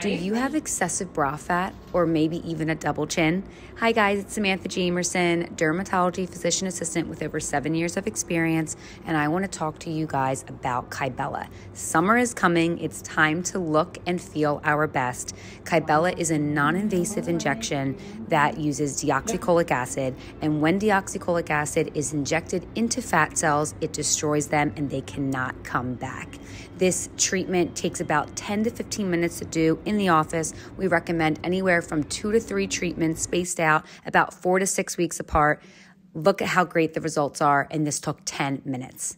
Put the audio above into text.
Do you have excessive bra fat or maybe even a double chin? Hi, guys, it's Samantha Jamerson, dermatology physician assistant with over seven years of experience, and I want to talk to you guys about Kybella. Summer is coming, it's time to look and feel our best. Kybella is a non invasive injection that uses deoxycholic acid, and when deoxycholic acid is injected into fat cells, it destroys them and they cannot come back. This treatment takes about 10 to 15 minutes to do in the office. We recommend anywhere from two to three treatments spaced out about four to six weeks apart. Look at how great the results are, and this took 10 minutes.